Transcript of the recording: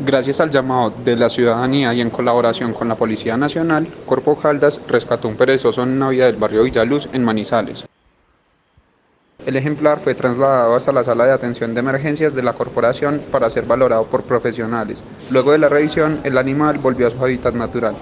Gracias al llamado de la ciudadanía y en colaboración con la Policía Nacional, Corpo Caldas rescató un perezoso en una vía del barrio Villaluz, en Manizales. El ejemplar fue trasladado hasta la sala de atención de emergencias de la corporación para ser valorado por profesionales. Luego de la revisión, el animal volvió a su hábitat natural.